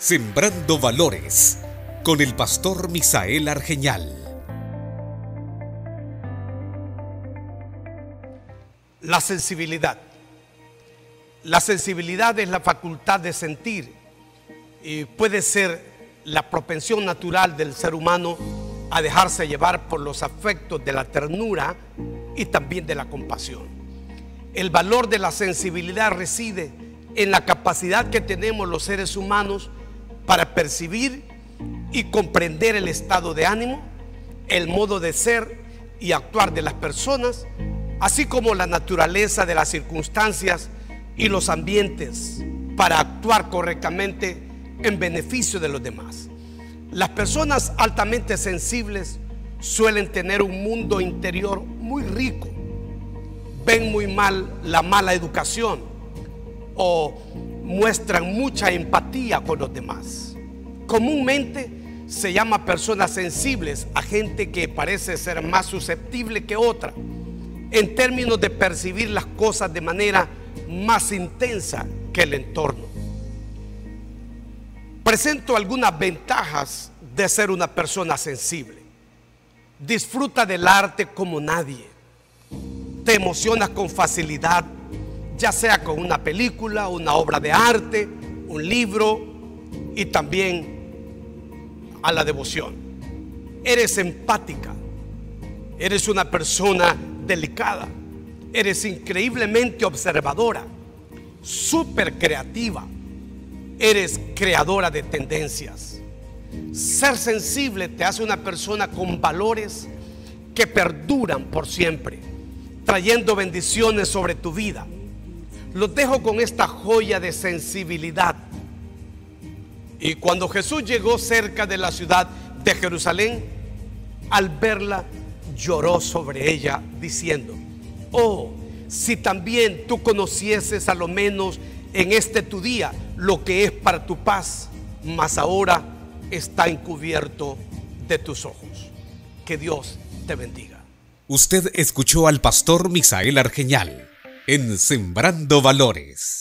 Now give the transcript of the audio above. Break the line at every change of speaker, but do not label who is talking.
Sembrando Valores con el pastor Misael Argeñal.
La sensibilidad. La sensibilidad es la facultad de sentir y puede ser la propensión natural del ser humano a dejarse llevar por los afectos de la ternura y también de la compasión. El valor de la sensibilidad reside en la capacidad que tenemos los seres humanos para percibir y comprender el estado de ánimo, el modo de ser y actuar de las personas, así como la naturaleza de las circunstancias y los ambientes para actuar correctamente en beneficio de los demás. Las personas altamente sensibles suelen tener un mundo interior muy rico, ven muy mal la mala educación o muestran mucha empatía con los demás. Comúnmente se llama personas sensibles a gente que parece ser más susceptible que otra en términos de percibir las cosas de manera más intensa que el entorno. Presento algunas ventajas de ser una persona sensible. Disfruta del arte como nadie. Te emocionas con facilidad ya sea con una película, una obra de arte, un libro y también a la devoción. Eres empática, eres una persona delicada, eres increíblemente observadora, súper creativa, eres creadora de tendencias. Ser sensible te hace una persona con valores que perduran por siempre, trayendo bendiciones sobre tu vida los dejo con esta joya de sensibilidad. Y cuando Jesús llegó cerca de la ciudad de Jerusalén, al verla lloró sobre ella diciendo, oh, si también tú conocieses a lo menos en este tu día lo que es para tu paz, mas ahora está encubierto de tus ojos. Que Dios te bendiga.
Usted escuchó al pastor Misael Argeñal en Sembrando Valores.